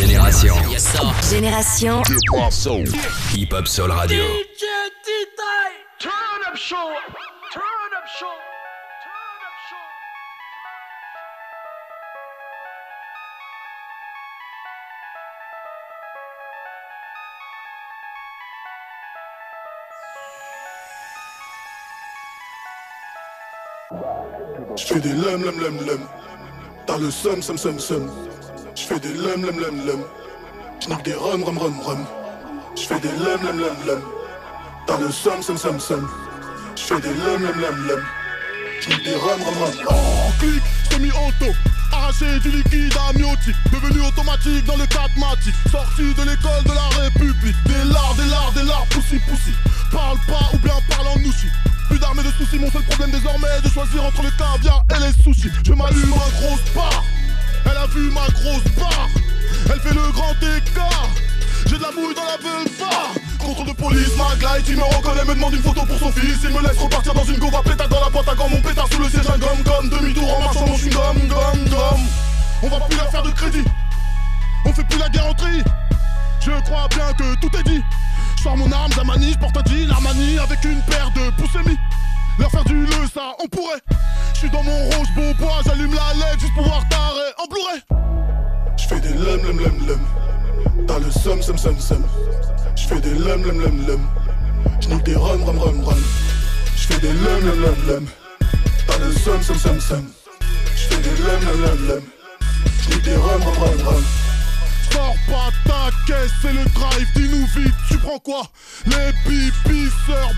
Génération Hip Hop Soul Radio. Turn up show. Turn up show. Turn up show. J'fais des lem lem lem lem. T'as le seum seum seum seum. J'fais des lem lem lem lem. J'nique des rhum rhum rhum rhum. J'fais des lem lem lem lem. T'as le seum seum seum seum. J'fais des lem lem lem lem. J'nique des rhum rhum rhum. En clic, semi-auto. Arraché du liquide amniotique, devenu automatique dans le catmatique. Sorti de l'école de la République. Des lards, des lards, des lards, poussi, poussi. Parle pas ou bien parle en nouchi. Plus d'armes de soucis, mon seul problème désormais est de choisir entre le caviar et les sushis. Je m'allume ma grosse part. Elle a vu ma grosse barre. Elle fait le grand écart. J'ai de la bouille dans la barre. Contrôle de police, ma glide, il me reconnaît, me demande une photo pour son fils. Il me laisse repartir dans une gova pétard dans la boîte à gants. Mon pétard sous le siège, un gomme gomme. Demi-tour en marchant, mon chewing gomme gomme gomme. On va plus la faire de crédit. On fait plus la tri. Je crois bien que tout est dit. Je mon arme, Zamani, je porte un jean, Armani avec une paire de poussemis. Ça, on pourrait. Je suis dans mon rouge beau bois, j'allume la LED juste pour voir t'arrêt en Blu-ray. J'fais des lem lem lem lem. T'as le seum seum seum seum. J'fais des lem lem lem lem. J'nique des rhum rhum rhum rhum. J'fais des lem lem lem lem. T'as le seum seum seum seum. J'fais des lem lem lem lem. J'nique des rhum rhum rhum rhum. Sors pas ta caisse, c'est le drive, dis-nous vite, tu prends quoi? Les pipisseurs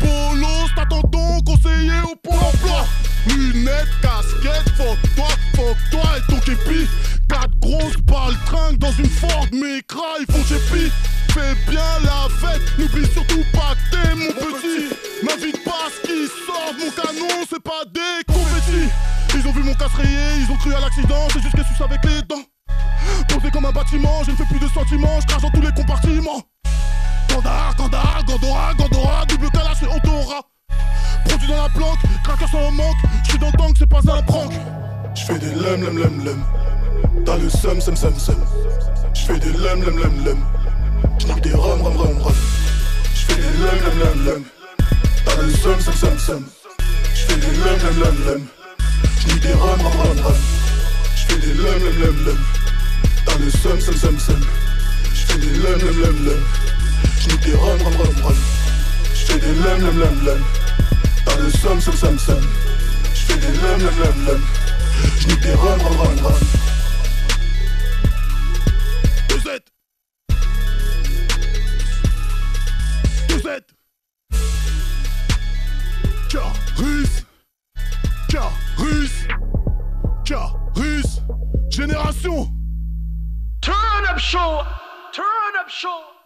Bolos, t'attends ton conseiller au pôle emploi. Lunettes, casquette, fuck toi, fuck toi et ton képi. Quatre grosses balles trinquent dans une Ford Micra, ils font chépi. Fais bien la fête, n'oublie surtout pas que t'es mon petit. M'invite pas ce qui sort mon canon, c'est pas des confettis. Ils ont vu mon casse rayé, ils ont cru à l'accident, c'est juste que suce avec les dents. Posé comme un bâtiment, je ne fais plus de sentiments, je crache dans tous les compartiments. Gandar, Gandar, Gandora, la planque, craqueur sans manque, je suis dans le tank, c'est pas un prank. J'fais des lem lem lem lem. T'as le seum seum seum seum. J'fais des lem lem lem lem. J'nique des rhum rhum rhum rhum. J'fais des lem lem lem lem. T'as le seum seum seum seum. J'fais des lem lem lem lem. J'nique des rhum rhum rhum rhum. J'fais des lem lem lem lem. T'as le seum seum seum seum. J'fais des lem lem lem lem. J'nique des rhum rhum rhum rhum. J'fais des lem lem lem lem. Le seum seum seum seum. J'fais des lem lem lem lem. J'nique des rhum rhum rhum rhum. Vous êtes Vous êtes Carus Carus Carus Génération Turn up show. Turn up show.